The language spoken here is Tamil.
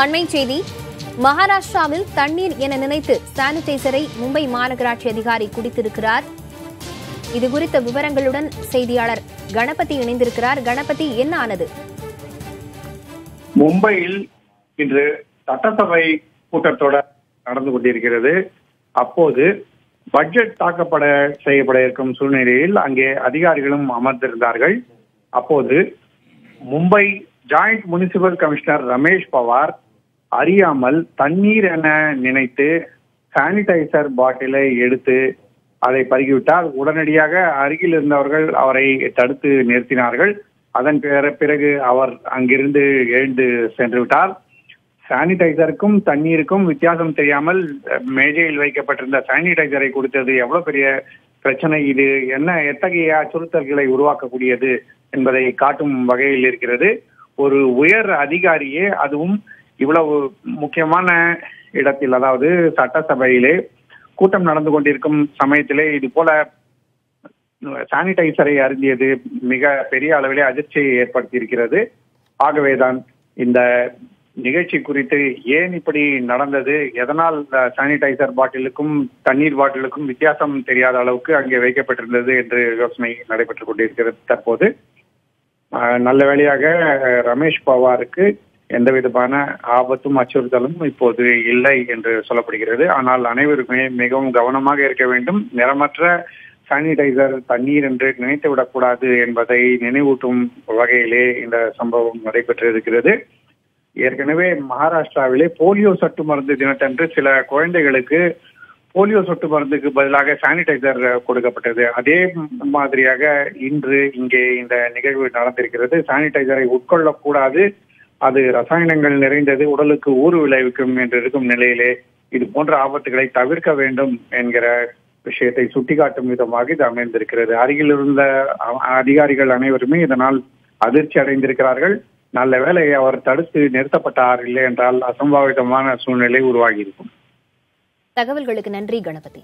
அண்மை செய்தி. மகாராஷ்டிராவில் தண்ணீர் என நினைத்து சானிடைசரை மும்பை மாநகராட்சி அதிகாரி குடித்திருக்கிறார். இது குறித்த விவரங்களுடன் செய்தியாளர் கணபதி இணைந்திருக்கிறார். கணபதி என்ன ஆனது? மும்பையில் இன்று சட்டசபை கூட்டத்தொடர் நடந்து கொண்டிருக்கிறது. அப்போது பட்ஜெட் தாக்கப்பட செய்யப்பட இருக்கும் சூழ்நிலையில் அங்கே அதிகாரிகளும் அமர்ந்திருந்தார்கள். அப்போது Mumbai joint municipal commissioner Ramesh Pawar அறியாமல் தண்ணீர் என நினைத்து சானிடைசர் பாட்டிலை எடுத்து அதை பருகிவிட்டால் உடனடியாக அருகில் இருந்தவர்கள் அவரை தடுத்து நிறுத்தினார்கள். அதன் பிற- பிறகு அவர் அங்கிருந்து எழுந்து சென்று விட்டார். சானிடைசருக்கும் தண்ணீருக்கும் வித்தியாசம் தெரியாமல் மேஜையில் வைக்கப்பட்டிருந்த சானிடைசரை கொடுத்தது எவ்வளவு பெரிய பிரச்சனை இது? என்ன எத்தகைய அச்சுறுத்தல்களை உருவாக்கக்கூடியது என்பதை காட்டும் வகையில் இருக்கிறது. ஒரு உயர் அதிகாரியே அதுவும் இவ்வளவு முக்கியமான இடத்தில் அதாவது சட்டசபையிலே கூட்டம் நடந்து கொண்டிருக்கும் சமயத்திலே இது போல சானிடைசரை அருந்தியது மிக பெரிய அளவிலே அதிர்ச்சியை ஏற்படுத்தி இருக்கிறது ஆகவேதான் இந்த நிகழ்ச்சி குறித்து ஏன் இப்படி நடந்தது? எதனால் சானிடைசர் பாட்டிலுக்கும் தண்ணீர் பாட்டிலுக்கும் வித்தியாசம் தெரியாத அளவுக்கு அங்கே வைக்கப்பட்டிருந்தது என்று யோசனை நடைபெற்றுக் கொண்டிருக்கிறது தற்போது. நல்ல வேளையாக ரமேஷ் பவாருக்கு எந்த விதமான ஆபத்தும் அச்சுறுத்தலும் இப்போது இல்லை என்று சொல்லப்படுகிறது. ஆனால் அனைவருமே மிகவும் கவனமாக இருக்க வேண்டும். நிறமற்ற சானிடைசர் தண்ணீர் என்று நினைத்து விடக்கூடாது என்பதை நினைவூட்டும் வகையிலே இந்த சம்பவம் நடைபெற்றிருக்கிறது. ஏற்கனவே மகாராஷ்டிராவிலே போலியோ சொட்டு மருந்து தினத்தன்று சில குழந்தைகளுக்கு போலியோ சொட்டு மருந்துக்கு பதிலாக சானிடைசர் கொடுக்கப்பட்டது. அதே மாதிரியாக இன்று இங்கே இந்த நிகழ்வு நடந்திருக்கிறது. சானிடைசரை உட்கொள்ளக்கூடாது. அது ரசாயனங்கள் நிறைந்தது உடலுக்கு ஊறு விளைவிக்கும் என்று இருக்கும் நிலையிலே இது போன்ற ஆபத்துகளை தவிர்க்க வேண்டும் என்கிற விஷயத்தை சுட்டிக்காட்டும் விதமாக இது அமைந்திருக்கிறது. அருகில் இருந்த அதிகாரிகள் அனைவருமே இதனால் அதிர்ச்சி அடைந்திருக்கிறார்கள். நல்ல வேளை அவர் தடுத்து நிறுத்தப்பட்டார் இல்லை என்றால் அசம்பாவிதமான சூழ்நிலை உருவாகி இருக்கும். தகவல்களுக்கு நன்றி கணபதி.